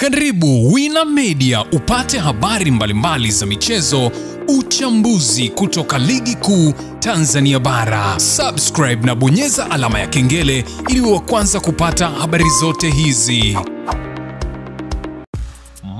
Karibu Wina Media upate habari mbalimbali za michezo, uchambuzi kutoka ligi kuu Tanzania bara. Subscribe na bonyeza alama ya kengele ili wa kwanza kupata habari zote hizi.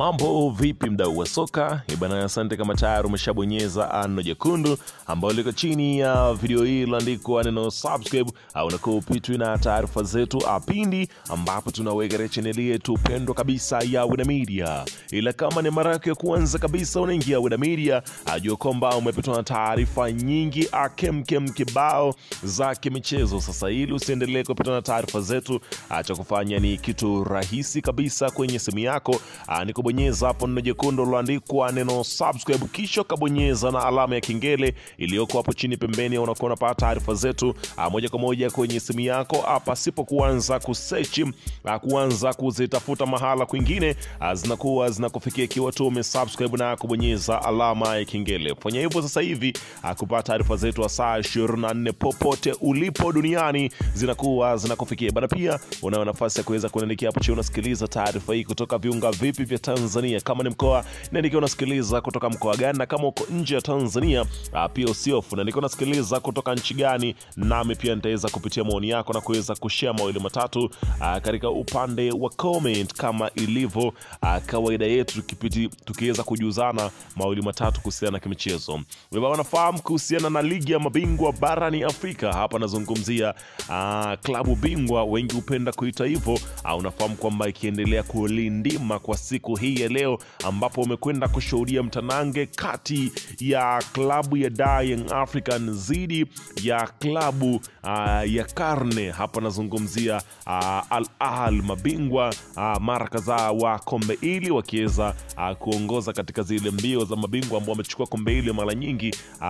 Mambo vipi, mdau wa soka? ibana? asante kama tayari umeshabonyeza ano jekundu ambayo liko chini ya video hii iliandikwa neno subscribe, au unakuwa upitwi na taarifa zetu apindi ambapo tunaweka chaneli yetu pendwa kabisa ya Wina Media. Ila kama ni mara yako ya kwanza kabisa unaingia Wina Media, ajua kwamba umepitwa na taarifa nyingi akemkem kibao za kimichezo. Sasa ili usiendelee kupitwa na taarifa zetu, acha kufanya ni kitu rahisi kabisa kwenye simu yako Ah, ni kubonyeza hapo neno jekundu liloandikwa neno subscribe, kisha ukabonyeza na alama ya kengele iliyoko hapo chini pembeni, unakuwa unapata taarifa zetu ah, moja kwa moja kwenye simu yako hapa, sipo kuanza kusearch ah, kuanza kuzitafuta mahala kwingine, ah, zinakuwa zinakufikia ikiwa tu umesubscribe na kubonyeza alama ya kengele. Fanya hivyo sasa hivi ah, kupata taarifa zetu saa 24 popote ulipo duniani zinakuwa zinakufikia bana. Pia unayo nafasi ya kuweza kuandikia hapo chini, unasikiliza taarifa hii kutoka viunga vipi vya Tanzania. Kama ni mkoa, niandikia unasikiliza kutoka mkoa gani, na kama uko nje ya Tanzania ah, pia usiofu, niandikia unasikiliza kutoka nchi gani, nami pia nitaweza kupitia maoni yako na kuweza kushare mawili matatu ah, katika upande wa comment kama ilivyo ah, kawaida yetu, tukipiti tukiweza kujuzana mawili matatu kuhusiana na kimichezo. Wewe wanafahamu kuhusiana na ligi ya mabingwa barani Afrika. Hapa nazungumzia klabu bingwa, wengi hupenda kuita hivyo. Ah, unafahamu kwamba ikiendelea kulindima kwa siku hii ya leo, ambapo umekwenda kushuhudia mtanange kati ya klabu ya Dar Young African dhidi ya klabu uh, ya Karne. Hapa nazungumzia uh, Al Ahly, mabingwa uh, mara kadhaa wa kombe hili wakiweza uh, kuongoza katika zile mbio za mabingwa ambao wamechukua kombe hili mara nyingi uh,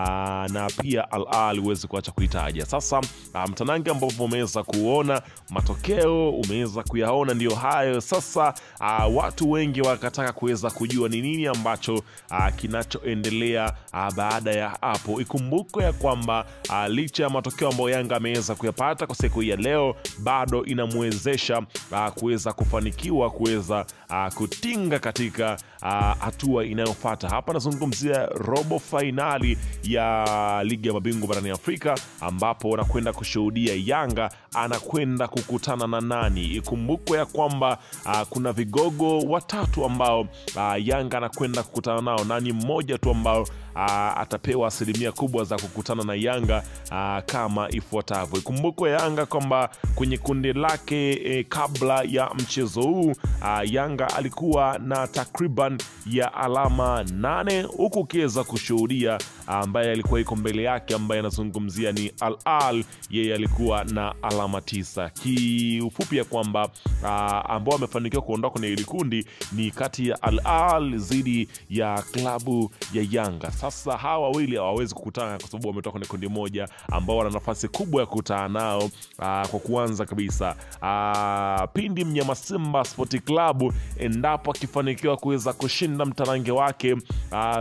na pia Al Ahly huwezi kuacha kuitaja. Sasa uh, mtanange ambapo umeweza kuona matokeo, umeweza kuyaona ndio hayo sasa. Uh, watu wengi wakataka kuweza kujua ni nini ambacho uh, kinachoendelea uh, baada ya hapo. Ikumbukwe ya kwamba uh, licha ya matokeo ambayo Yanga ameweza kuyapata kwa siku hii ya leo, bado inamwezesha kuweza kufanikiwa kuweza kutinga katika hatua inayofata. Hapa nazungumzia robo fainali ya ligi ya mabingwa barani Afrika, ambapo wanakwenda kushuhudia Yanga anakwenda kukutana na nani. Ikumbukwe ya kwamba uh, kuna vigogo watatu ambao uh, Yanga anakwenda kukutana nao na ni mmoja tu ambao uh, atapewa asilimia kubwa za kukutana na Yanga uh, kama ifuatavyo. Ikumbukwe Yanga kwamba kwenye kundi lake eh, kabla ya mchezo huu uh, Yanga alikuwa na takriban ya alama nane huku ukiweza kushuhudia ambaye alikuwa iko mbele yake ambaye anazungumzia ni Al Al, yeye alikuwa na alama tisa. Kiufupi ya kwamba uh, ambao amefanikiwa kuondoka kwenye hili kundi ni kati ya Al Al dhidi ya klabu ya Yanga. Sasa hawa wawili hawawezi kukutana kwa sababu wametoka kwenye kundi moja, ambao wana nafasi kubwa ya kukutana nao. uh, kwa kuanza kabisa uh, pindi mnyama Simba Sport Club endapo akifanikiwa kuweza kushinda mtarange wake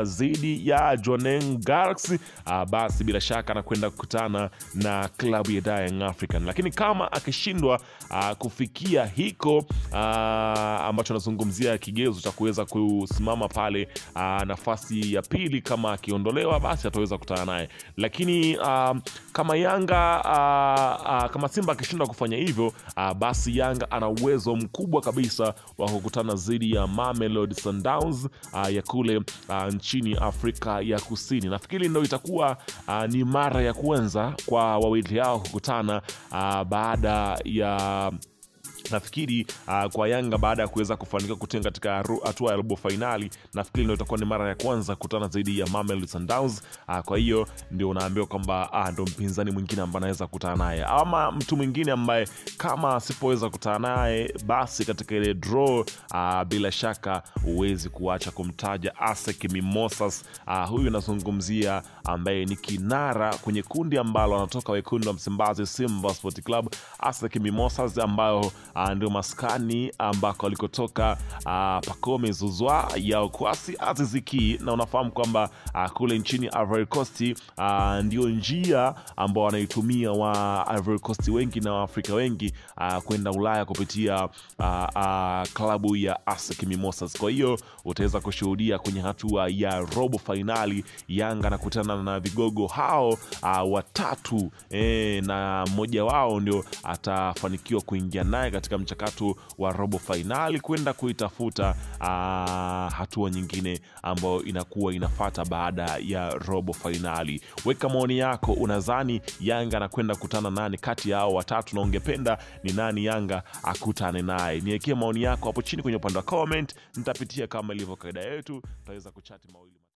dhidi ya Jwaneng Galaxy uh, basi bila shaka anakwenda kukutana na klabu ya Young African, lakini kama akishindwa uh, kufikia hiko uh, ambacho anazungumzia kigezo cha kuweza kusimama pale uh, nafasi ya pili, kama akiondolewa basi ataweza kukutana naye, lakini uh, kama Yanga uh, uh, kama Simba akishindwa kufanya hivyo uh, basi Yanga ana uwezo mkubwa kabisa wa kukutana dhidi ya Mamelodi Sundowns uh, ya kule uh, nchini Afrika ya Kusini. Nafikiri ndo itakuwa uh, ni mara ya kwanza kwa wawili hao kukutana uh, baada ya nafikiri uh, kwa Yanga baada ya kuweza kufanikiwa kutinga katika hatua ya robo fainali, nafikiri ndio itakuwa ni mara ya kwanza kukutana zaidi ya Mamelodi Sundowns. Uh, kwa hiyo ndio unaambiwa kwamba uh, ndo mpinzani mwingine ambaye anaweza kukutana naye, ama mtu mwingine ambaye kama asipoweza kukutana naye, basi katika ile draw uh, bila shaka huwezi kuacha kumtaja Asec Mimosas. Uh, huyu nazungumzia ambaye ni kinara kwenye kundi ambalo anatoka wekundu wa Msimbazi, Simba Sport Club, Asec Mimosas ambayo uh, ndio maskani ambako alikotoka uh, Pacome Zuzwa Yao Kwasi Aziziki, na unafahamu kwamba uh, kule nchini Ivory Coast ndio njia ambao wanaitumia wa Ivory Coast wengi na Waafrika wengi kwenda Ulaya kupitia klabu ya ASEC Mimosas. Kwa hiyo utaweza kushuhudia kwenye hatua ya robo fainali Yanga anakutana na vigogo hao watatu e, na mmoja wao ndio atafanikiwa kuingia naye katika mchakato wa robo fainali kwenda kuitafuta uh, hatua nyingine ambayo inakuwa inafata baada ya robo fainali. Weka maoni yako, unadhani Yanga anakwenda kutana nani kati ya hao watatu, na ungependa ni nani Yanga akutane naye? Niwekee maoni yako hapo chini kwenye upande wa comment, nitapitia kama ilivyo kaida yetu, tutaweza kuchati mawili